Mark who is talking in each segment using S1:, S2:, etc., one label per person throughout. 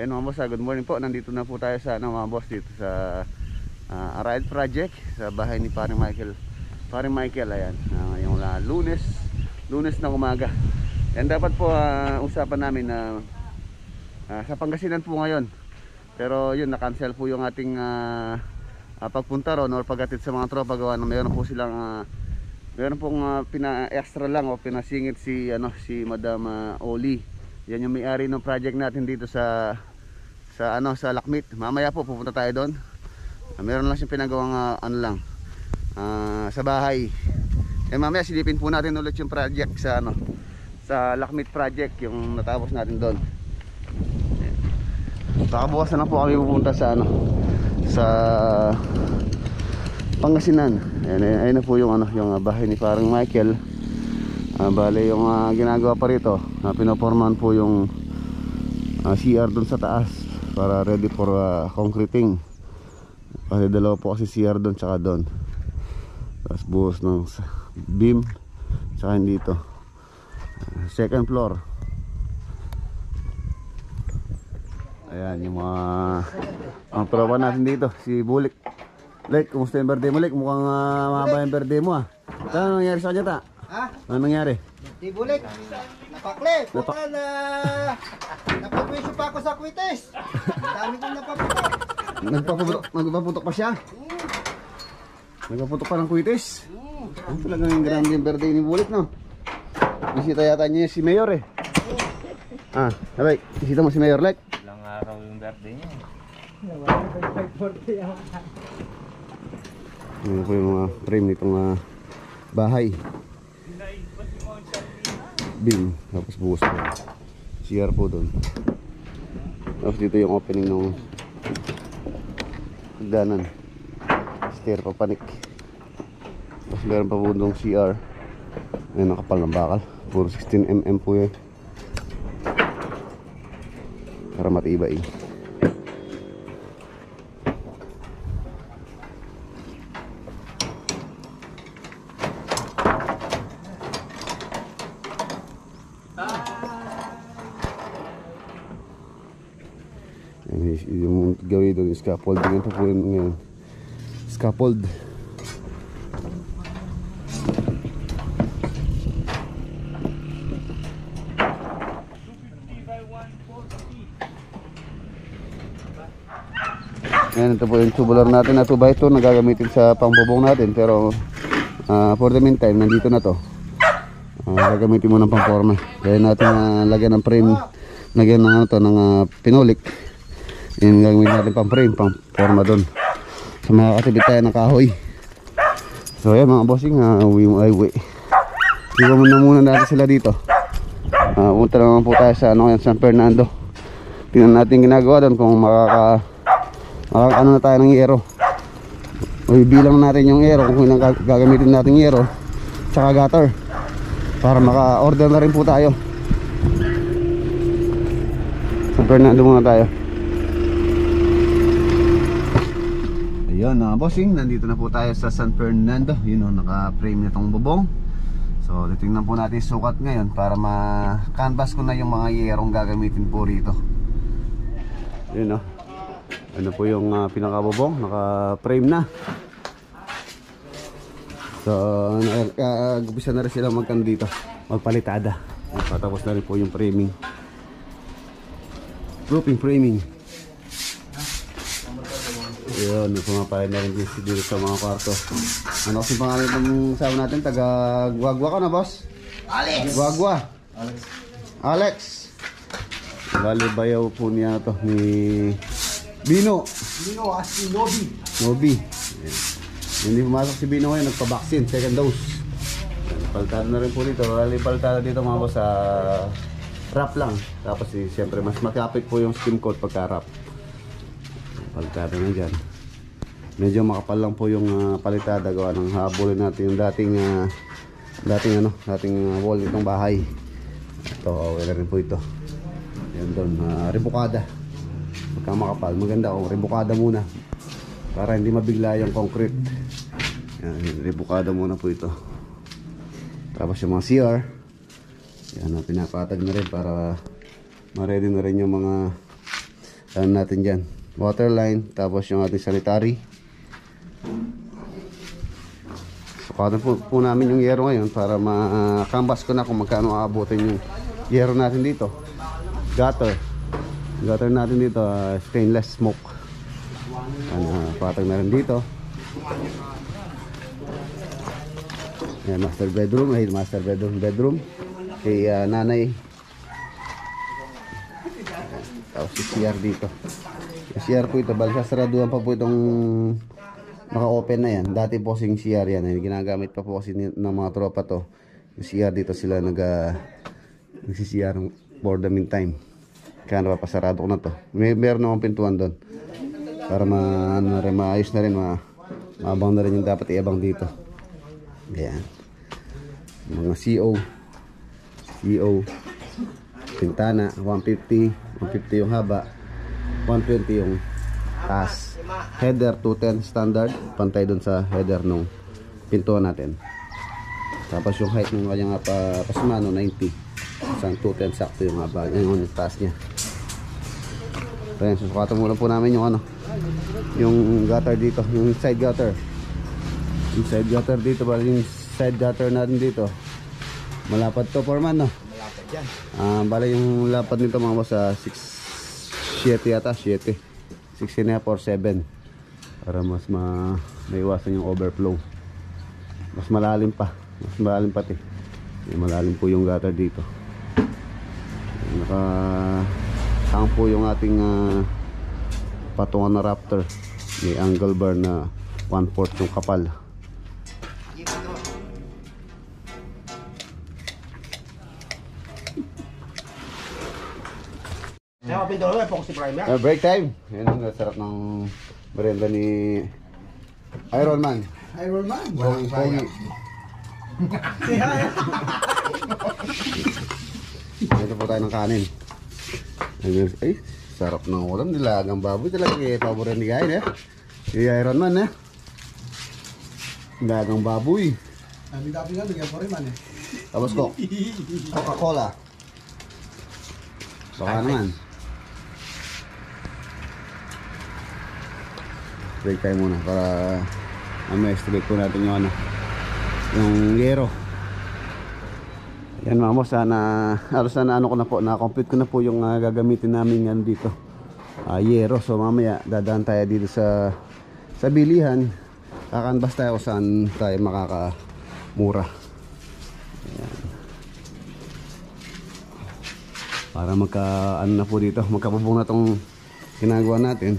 S1: Ayun mga boss, ah, good morning po. Nandito na po tayo sa ano, mga boss dito sa uh, Arayat Project sa bahay ni Paring Michael. Paring Michael, ayan. Uh, yung uh, lunes, lunes na umaga. Yan dapat po ah, usapan namin na ah, sa Pangasinan po ngayon. Pero yun, na-cancel po yung ating ah, ah, pagpunta ron or paghatid sa mga tropa gawa na mayroon po silang ah, Meron pong ah, pina-extra lang o pinasingit si ano si Madam ah, Oli. Yan yung may-ari ng project natin dito sa sa ano sa Lakmit. Mamaya po pupunta tayo doon. Ah, meron lang siyang pinagawang ah, ano lang ah, sa bahay. Eh mamaya silipin po natin ulit yung project sa ano sa Lakmit project yung natapos natin doon. Baka bukas na po kami pupunta sa ano sa Pangasinan. Ayan, ayan, ayan na po yung ano, yung ah, bahay ni parang Michael. Ah, bale yung ah, ginagawa pa rito, uh, pinopormahan po yung ah, CR dun sa taas para ready for ah, concreting. Kasi dalawa po kasi CR dun tsaka dun. Tapos buhos ng beam tsaka dito. Second floor. Ayan yung mga ang tropa natin dito, si Bulik. Lek, kumusta yung birthday mo, Lek? Mukhang uh, mahaba yung birthday mo, ah. Ano nangyari sa kanya, ta?
S2: Ha?
S1: Ano nangyari?
S2: Di bulik. Napakli.
S1: Napak-
S2: Puta na. Napagwisyo pa ako sa kwites. Ang Dami kong napaputok.
S1: Nagpaputok, nagpaputok pa siya? Nagpaputok pa ng kuitis? Ano talagang yung grande yung birthday ni Bulik, no? Bisita yata niya si Mayor, eh. Ah, sabay, bisita mo si Mayor, Lek.
S3: Ilang araw yung birthday niya.
S1: Ayan po yung mga frame nitong ah, bahay. Beam, tapos buhos po. CR po doon. Tapos dito yung opening ng hagdanan. Stair papanik. Tapos meron pa po doon CR. Ayan, nakapal ng bakal. Puro 16mm po yun. Para matibay. Ayan, y- yung gawin doon, scaffolding. Yan po yun ngayon. Scaffold. Ayan, ito po yung tubular natin na 2x2 na gagamitin sa pangbubong natin. Pero ah, for the meantime, nandito na to. Ah, gagamitin mo ng pamporma. Kaya natin ah, lagyan ng frame, lagyan ng ano to, ng ah, pinolik. Yan gagawin natin pang frame, pang forma doon. Sa mga katibit tayo ng kahoy. So ayan mga bossing, uh, uwi mo ay uwi. Iwan muna muna natin sila dito. Uh, punta naman po tayo sa ano, San Fernando. Tingnan natin ginagawa doon kung makaka, makaka ano na tayo ng yero. O bilang natin yung yero kung ilang gag- gagamitin natin yero. Tsaka gutter. Para maka-order na rin po tayo. San Fernando muna tayo. Ayun mga bossing, nandito na po tayo sa San Fernando. Yun o, naka-frame na tong bubong. So, titingnan po natin sukat ngayon Para ma-canvas ko na yung mga yerong gagamitin po rito. Yun o Ano po yung uh, pinakabubong, naka-frame na. So, nag-umpisa na rin sila magkano dito. Magpalitada. Patapos na rin po yung framing. Roofing framing Ayun, pumapayad na rin dito sa mga kwarto. Ano kasi pangalan ng sawa natin? Taga Guagua ka na, boss?
S2: Alex.
S1: Guagua. Alex. Alex. Bali bayaw po niya to ni Bino.
S2: Nino as Nobi.
S1: Nobi. Ayan. Hindi pumasok si Bino ngayon, nagpa-vaccine, second dose. Paltado na rin po dito. Bali paltado dito mga boss sa wrap lang. Tapos eh, siyempre mas makapit po yung skim coat pagka wrap. Palitada na dyan. Medyo makapal lang po yung ah, palitada gawa ng habulin natin yung dating ah, dating ano, dating ah, wall nitong bahay. Ito, okay rin po ito. Yan doon, ah, rebukada. Pagka makapal, maganda kung rebukada muna. Para hindi mabigla yung concrete. Yan, rebukada muna po ito. Tapos yung mga CR, yan, ah, pinapatag na rin para ma-ready na rin yung mga ano natin dyan water line tapos yung ating sanitary sukatan po, po namin yung yero ngayon para ma-canvas ko na kung magkano aabutin yung yero natin dito. Gutter. Gutter natin dito ah, stainless smoke. Ano, patag na rin dito. Ayan, master bedroom. Ay master bedroom bedroom. Kay ah, nanay. Tapos si CR dito. CR po ito bali sasaraduhan pa po itong naka-open na yan. Dati po kasing CR yan eh. ginagamit pa po kasi ng mga tropa to. Yung CR dito sila nag uh, nagsi-CR for the meantime. Kaya napapasarado ko na to. May meron akong pintuan doon. Para ma, ano, rin, maayos na rin ma, maabang na rin yung dapat iabang dito. Ayan. Mga CO CO pintana 150 150 yung haba. 120 yung taas header 210 standard. Pantay dun sa header nung pintuan natin. Tapos yung height ng kanyang pa, pasmano 90 isang 210 sakto yung haba yan yung taas niya. So yan susukatan muna po namin yung ano yung gutter dito yung side gutter. Yung side gutter dito ba yung side gutter natin dito. Malapad to foreman no?
S2: Malapad yan.
S1: Ah, bali yung lapad nito mga boss sa 6 7 yata, 7. 6 and a half or 7 para mas ma maiwasan yung overflow. Mas malalim pa, mas malalim pati. May malalim po yung gutter dito. Naka hang po yung ating ah, patungan na Raptor. May angle bar na 1/4 yung kapal.
S2: Doon, may focus si Prime yan.
S1: Ah, break time. Yan ang sarap ng merienda ni Iron Man.
S2: Iron Man.
S1: Pogi, pogi. Ito po tayo ng kanin. Ay, sarap ng ulam. Nilagang baboy talaga kaya paborin ni Gain eh. Si Iron Man eh. Nilagang baboy.
S2: Dami-dami nga, bigyan ko rin man eh.
S1: Tapos ko, Coca-Cola. Baka naman. Break tayo muna para mamaya estimate po natin yung ano, yung yero. Yan mamo, sana, alos na ano ko na po, na-compute ko na po yung ah, gagamitin namin yan dito. Ah, yero, so mamaya dadaan tayo dito sa sa bilihan. Kakanbas tayo kung saan tayo makakamura. para magka ano na po dito magkabubong na tong ginagawa natin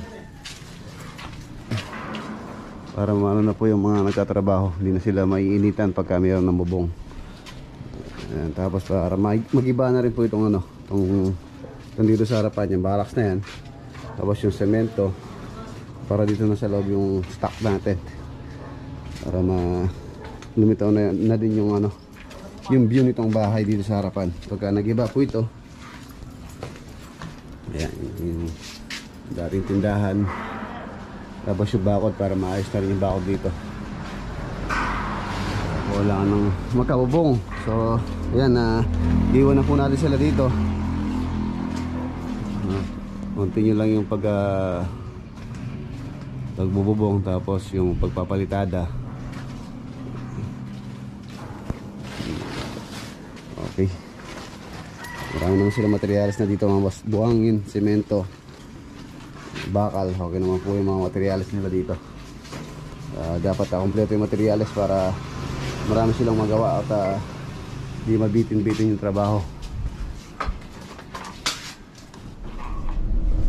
S1: para ano na po yung mga nagtatrabaho. Hindi na sila maiinitan pagka mayroon ng bubong. Ayan, tapos para mag- magiba na rin po itong ano itong, itong dito sa harapan yung barracks na yan. Tapos yung semento para dito na sa loob yung stock natin. Para ma lumitaw na, na din yung ano yung view nitong bahay dito sa harapan. Pagka nagiba po ito Ayan, yung dating tindahan. Tapos yung bakod para maayos na rin yung bakod dito. Wala nang magkabubong. So, ayan na iwan na po natin sila dito. Uh, continue lang yung pag uh, pagbububong tapos yung pagpapalitada. Okay. Marami naman sila materials na dito mga. Buhangin, semento, bakal. Okay naman po yung mga materials nila dito. Ah, dapat uh, kompleto yung materials para marami silang magawa at ah, di mabitin-bitin yung trabaho.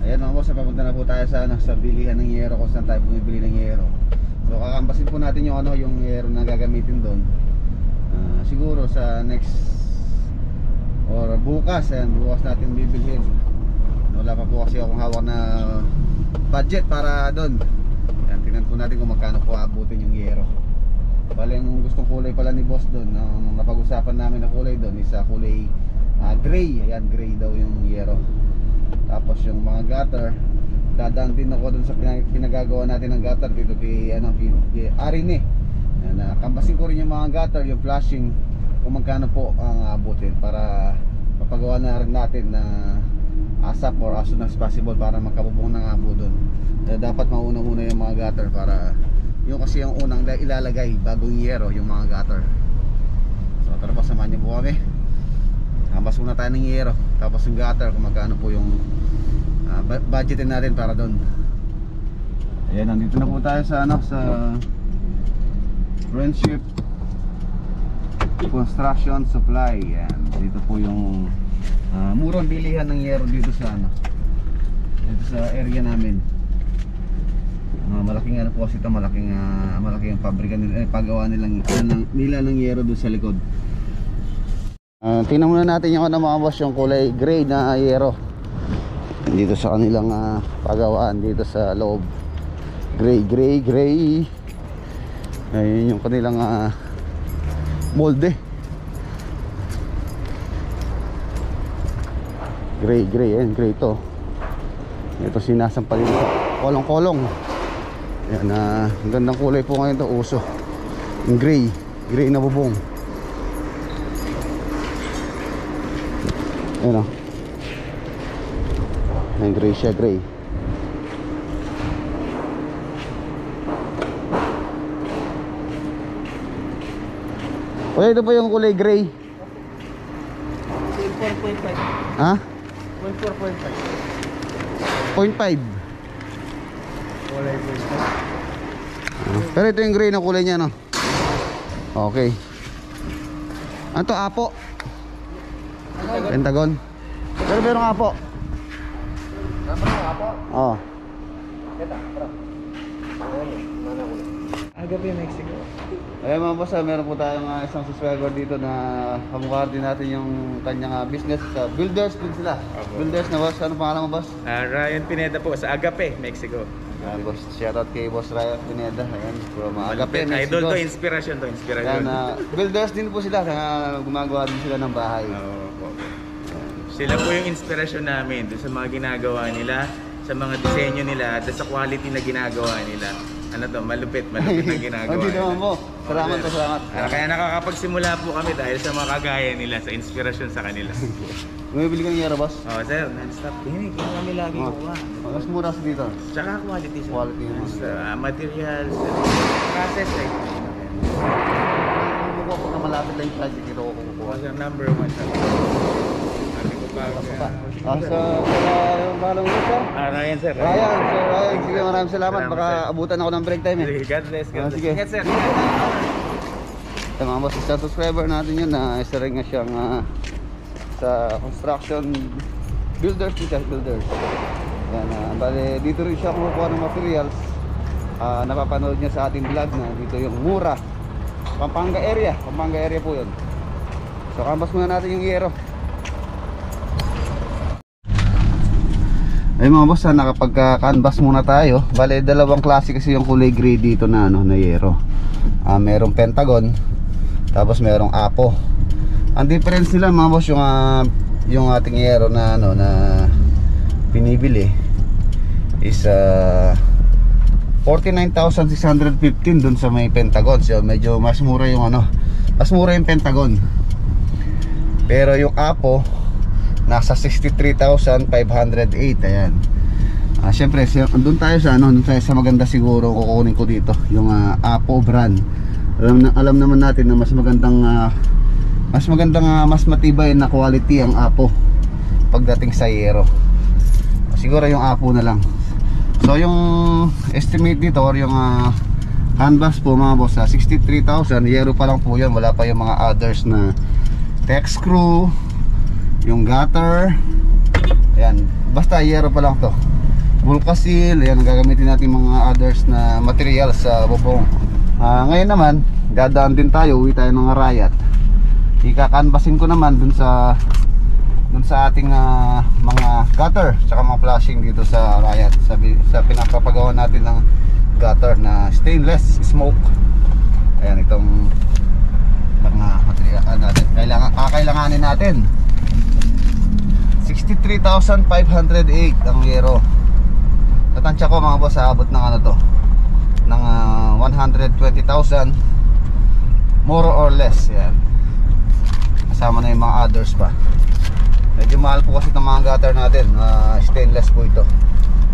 S1: Ayan mga boss, papunta na po tayo sa, ano, sa bilihan ng yero kung saan tayo bumibili ng yero. So kakambasin po natin yung ano yung yero na gagamitin doon. Ah, siguro sa next or bukas ayan bukas natin bibilhin wala pa po kasi akong hawak na budget para doon. Yan tingnan po natin kung magkano po abutin yung yero. Bali yung gustong kulay pala ni boss doon nung napag-usapan namin na kulay doon is ah, kulay ah, gray. Ayan gray daw yung yero. Tapos yung mga gutter dadaan din ako doon sa pinag- pinagagawa natin ng gutter dito kay ano kay, kay Arine yan, uh, kambasin ko rin yung mga gutter yung flashing kung magkano po ang abutin para mapagawa na rin natin na ASAP or as soon as possible para magkabubong ng abo doon. Eh, dapat mauna muna yung mga gutter para yung kasi yung unang la- ilalagay bagong yero yung mga gutter. So tara po samahan niyo po kami. Hambas muna tayo ng yero tapos yung gutter kung magkano po yung bu- budgetin natin para doon. Ayan, nandito na po tayo sa ano sa Friendship Construction Supply. Yan. Dito po yung ah, murang bilihan ng yero dito sa ano. Dito sa area namin. Ah, malaking ano po ito, malaking ah, malaking pabrika nila, eh, paggawa nilang nila, nila ng yero doon sa likod. Ah, tingnan muna natin yung ano mga boss, yung kulay gray na yero. Dito sa kanilang ah, pagawaan dito sa loob. Gray, gray, gray. Ayun yung kanilang ah, molde. Gray, gray, yan, gray to. Ito sinasampalin sa kolong-kolong. Yan, ah, ang gandang kulay po ngayon to, uso. Yung gray, gray na bubong. Yan o. Yung gray siya, gray. Kuya, ito po yung kulay gray.
S2: 4.5.
S1: Ha?
S2: 1.4.5.
S1: 0.5.
S2: Kulay po ito.
S1: Pero ito yung gray na kulay niya, no? Okay. Ano to, apo? Pentagon. Pero meron apo. Oo.
S2: Agapi, Mexico.
S1: Ayun mga boss, ah, meron po tayong ah, isang subscriber dito na kamukha din natin yung kanyang ah, business sa builders din sila.
S3: Opo.
S1: Builders na boss, ano pangalan mo boss?
S3: Ah, Ryan Pineda po sa Agape, Mexico.
S1: Yan boss, shoutout kay boss Ryan Pineda. Ayan, from uh, Agape,
S3: Malupit. Idol
S1: Mexico.
S3: to, inspiration to, inspiration.
S1: Yan, ah, builders din po sila, kaya gumagawa din sila ng bahay.
S3: Oo po. Sila po yung inspirasyon namin sa mga ginagawa nila, sa mga disenyo nila, at sa quality na ginagawa nila. Ano to, malupit, malupit ang ginagawa
S1: Hindi naman po. Salamat po, salamat.
S3: Ah, kaya nakakapagsimula po kami dahil sa mga kagaya nila, sa inspirasyon sa kanila.
S1: Bumibili ka ng yero, boss?
S3: oh, sir, non-stop. Hindi, kaya kami lagi
S1: Oh.
S3: kuha.
S1: Mas mura sa dito.
S3: Tsaka quality sir.
S1: Quality naman.
S3: Ah, materials, process eh.
S1: Kung kukuha po na malapit lang yung project, ito ko kukuha.
S3: Was yung number one sir.
S1: Ah, sa, sa, yung pangalan mo, sir?
S3: Ah, Ryan sir.
S1: Ryan, Sir Ryan, sige maraming salamat.
S3: Salamat,
S1: Baka
S3: sir.
S1: abutan ako ng break time eh.
S3: Sige, God bless, God
S1: Ah,
S3: bless.
S1: sige.
S3: Ingat sir.
S1: Sa mga boss, isang subscriber natin yun na isa rin nga siyang ah, sa construction builders, siya builders. Yan, ah, bale, dito rin siya kumukuha ng materials. Ah, napapanood niya sa ating vlog na dito yung Mura. Pampanga area, Pampanga area po yun. So, kambas muna natin yung yero. Ay mga boss, ah, nakapagka-canvas muna tayo. Bale, dalawang klase kasi yung kulay gray dito na ano, na yero. Ah, merong pentagon, tapos merong apo. Ang difference nila mga boss yung ah, yung ating yero na ano na binibili is ah 49,615 dun sa may pentagon. So medyo mas mura yung ano, mas mura yung pentagon. Pero yung apo nasa 63,508 ayan. Ah, syempre, doon tayo sa ano, doon tayo sa maganda siguro kukunin ko dito, yung ah, Apo brand. Alam na, alam naman natin na mas magandang ah, mas magandang ah, mas matibay na quality ang Apo pagdating sa yero. Siguro yung Apo na lang. So yung estimate dito or yung ah, canvas po mga boss, ah, 63,000, yero pa lang po 'yan, wala pa yung mga others na tech screw, yung gutter. Ayan, basta yero pa lang 'to. Vulcasil, ayan gagamitin natin mga others na materials sa bubong. Ah, ngayon naman, dadaan din tayo, uwi tayo ng Arayat. Ika-canvasin ko naman dun sa dun sa ating ah, mga gutter tsaka mga flashing dito sa Arayat sa, sa pinapapagawa natin ng gutter na stainless smoke. Ayan itong mga material ah, natin. Kailangan kakailanganin natin. 63,508 ang yero. Tatansya ko mga boss, aabot ng ano to ng ah, 120,000 more or less yan kasama na yung mga others pa Medyo mahal po kasi itong mga gutter natin. Ah, stainless po ito.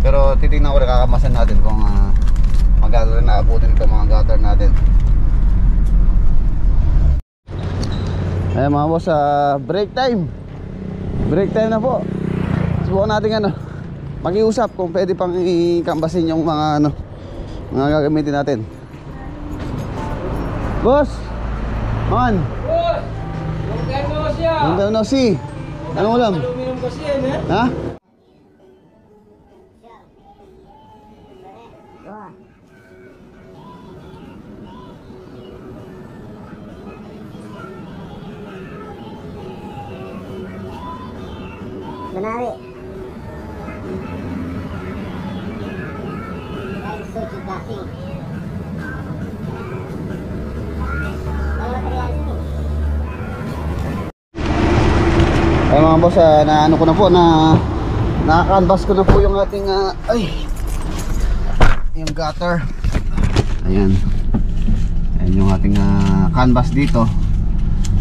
S1: Pero titingnan ko rin kakamasan natin kung uh, magkano rin naabutin itong mga gutter natin. Ayan mga boss, ah, break time. Break time na po. Subukan natin ano, mag-iusap kung pwede pang ikambasin yung mga ano, mga gagamitin natin. Boss! Man!
S4: Boss! Long time no siya!
S1: Ang daw na si. Anong ulam?
S4: Aluminum kasi yan, eh.
S1: Ha?
S5: Manari. Dahil sushi kasi.
S1: Ay mga boss, ah, na ano ko na po na naka-canvas ko na po yung ating ah, ay yung gutter. Ayan. Ayan yung ating ah, canvas dito.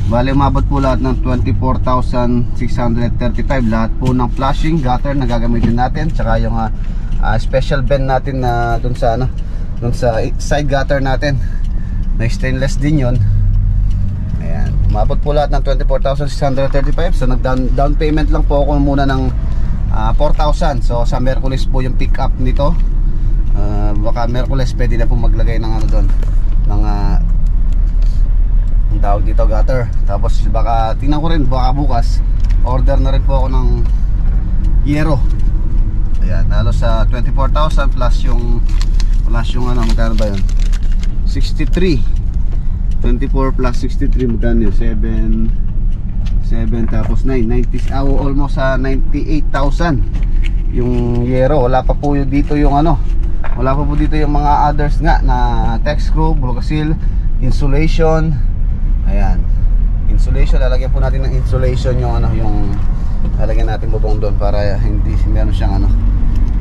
S1: Bale umabot po lahat ng 24,635 lahat po ng flashing gutter na gagamitin natin. Tsaka yung ah, ah, special bend natin na dun sa ano dun sa side gutter natin. Na stainless din yon Ayan, umabot po lahat ng 24,635 so nag down, down payment lang po ako muna ng ah, 4,000 so sa Merkulis po yung pick up nito. Ah, baka Merkulis pwede na po maglagay ng ano doon ng ah, ang tawag dito gutter. Tapos baka tingnan ko rin baka bukas order na rin po ako ng yero. Ayan halos sa 24,000 plus yung plus yung ano magkano ba yun? 63 24 plus 63 magkano yun? 7 7 tapos 9 90 ah, almost sa 98,000 yung yero. Wala pa po yung dito yung ano wala pa po dito yung mga others nga na text screw, bulkasil insulation ayan. Insulation lalagyan po natin ng insulation yung ano yung lalagyan natin bubong doon para hindi meron siyang ano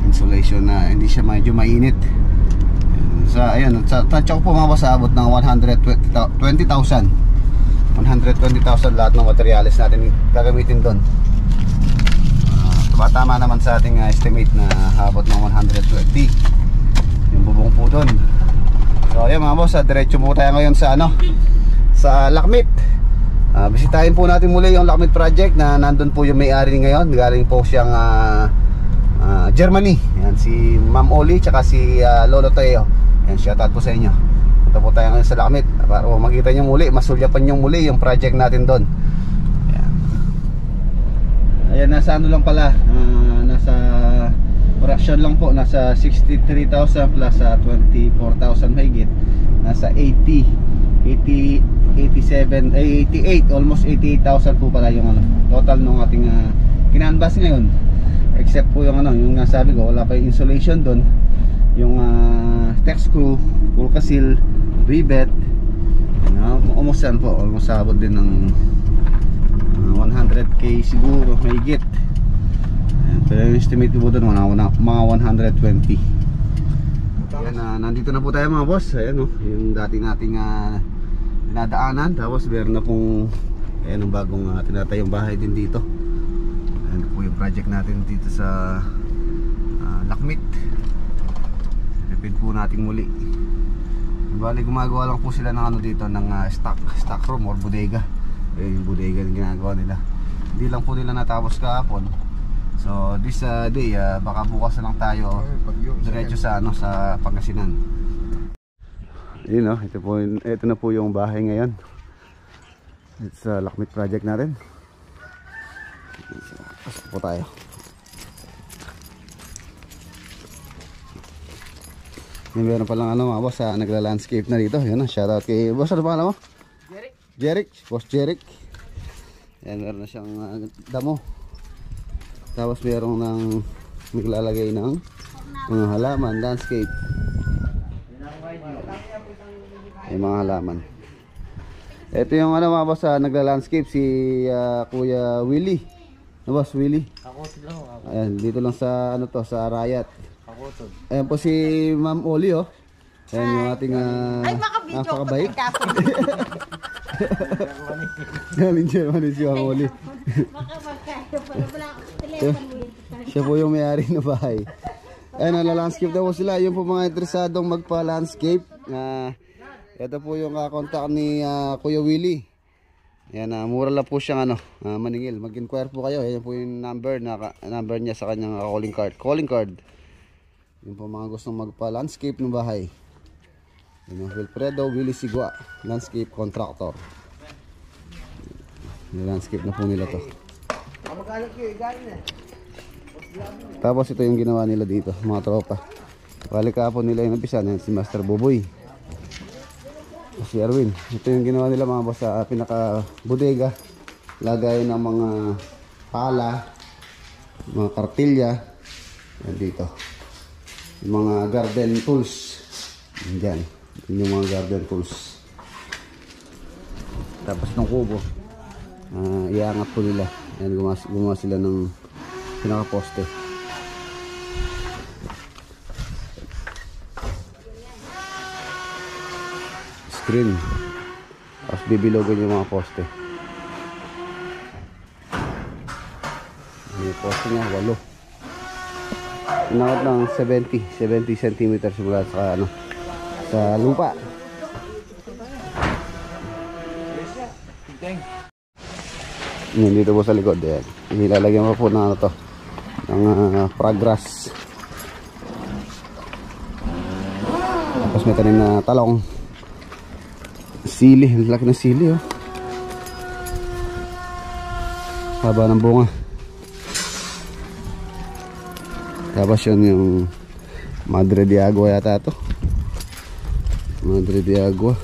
S1: insulation na hindi siya medyo mainit. Sa ayun sa tansya ko po mga boss abot ng 120,000 120,000 lahat ng materials natin gagamitin doon. Uh, tama naman sa ating uh, estimate na habot ng 120 yung bubong po doon. So ayun mga boss uh, diretso po tayo ngayon sa ano sa Lakmit. Uh, bisitahin po natin muli yung Lakmit project na nandun po yung may-ari ngayon. Galing po siyang uh, uh, Germany. Yan si Ma'am Oli tsaka si uh, Lolo Teo. Yan shoutout po sa inyo. Punta po tayo ngayon sa Lakmit para oh, makita nyo muli masulyapan nyo muli yung project natin doon yan. Ayan nasa ano lang pala ah, nasa fraction lang po. Nasa 63,000 plus sa 24,000 mahigit. Nasa 80 80 87 ay 88 almost 88,000 po pala yung ano total ng ating uh, kinanvas ngayon. Except po yung ano yung nasabi ko wala pa yung insulation doon yung uh, tech screw pulka seal rivet ano, almost yan po almost sabot din ng uh, 100k siguro mahigit pero yung estimate po doon mga, mga 120 Ayan, ah, nandito na po tayo mga boss ayan oh, yung dati nating uh, dinadaanan tapos meron na pong ayan ang bagong uh, tinatayong bahay din dito. Ayan po yung project natin dito sa uh, Lakmit. Repeat po natin muli. Bali gumagawa lang po sila ng ano dito ng uh, stock, stock room or bodega. Ayan yung bodega yung ginagawa nila. Hindi lang po nila natapos kahapon. So this uh, day uh, baka bukas na lang tayo diretso sa ano sa Pangasinan yun no, ito, po, ito na po yung bahay ngayon It's sa Lakmit project natin Pasok po tayo May meron palang ano mga boss, ah, nagla-landscape na dito. Yan na, shoutout kay boss. Ano pangalan mo? Jeric. Jeric, boss Jeric. Yan, meron na siyang ah, damo. Tapos meron ng naglalagay ng mga halaman, landscape. Yung mga halaman. Ito yung ano mga boss, ah, nagla-landscape si ah, Kuya Willie. Ano boss, Willie?
S4: Ako sila ako.
S1: Ayan, dito lang sa ano to, sa Riot.
S4: Ako to.
S1: Ayan po si Ma'am Oli oh. Ayan yung ating uh,
S5: Ay, makabidyo ko
S1: napakabait.
S5: kapo.
S1: Galing Germany si Ma'am Oli.
S5: Baka magkaya pa.
S1: Siya, siya po yung may-ari ng bahay. Ayun, nala-landscape daw po sila. Yung po mga interesadong magpa-landscape. na ito po yung ah, contact ni ah, Kuya Willie. Yan, ah, mura lang po siyang ano, ah, maningil. Mag-inquire po kayo. Yan po yung number, na, number niya sa kanyang ah, calling card. Calling card. Yung po mga gustong magpa-landscape ng bahay. Yun yung Wilfredo Willie Sigua, landscape contractor. Yung landscape na po nila to. Tapos ito yung ginawa nila dito, mga tropa. Bali kahapon nila yung napisan, yan si Master Buboy. Si Erwin. Ito yung ginawa nila mga boss sa pinaka bodega. Lagay ng mga pala, mga kartilya. Dito. Yung mga garden tools. Yan. Yun yung mga garden tools. Tapos ng kubo. ah, iangat po nila. Yan, gumawa, sila ng pinaka-poste. Screen. Tapos bibilogan yung mga poste. Yung poste niya, walo. Inakot ng 70, 70 centimeters mula sa ano, sa lupa. Yan, dito po sa likod. Yan. Nilalagyan pa po ng ano to. Ng uh, progress. Tapos may tanim na talong. Sili. Ang laki ng sili oh. Haba ng bunga. Tapos yun yung Madre de Agua yata to. Madre de Agua.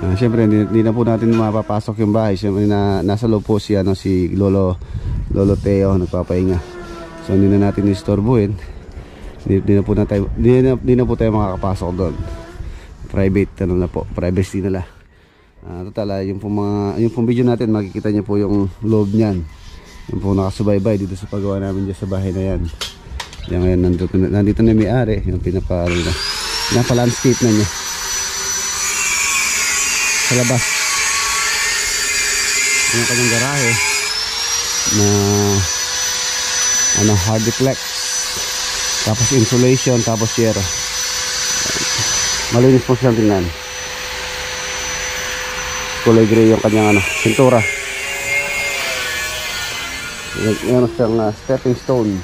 S1: Ah, Siyempre, hindi, hindi na po natin mapapasok yung bahay. Siyempre, na, nasa loob po si, ano, si Lolo, Lolo Teo, nagpapahinga. So, hindi na natin istorbuhin. Hindi, hindi, na po na tayo, hindi, na, hindi na po tayo makakapasok doon. Private, ano na po, privacy nila. Ah, total, yung po mga, yung pong video natin, makikita niyo po yung loob niyan. Yung po nakasubaybay dito sa paggawa namin dyan sa bahay na yan. Yan ngayon, nandito, na- nandito na may-ari, yung pinapa, na, pinapa-landscape na niya sa labas yung kanyang garahe na ano hardiplex tapos insulation tapos yero malinis po siyang tingnan. Kulay gray yung kanyang ano pintura. Meron siyang ah, stepping stone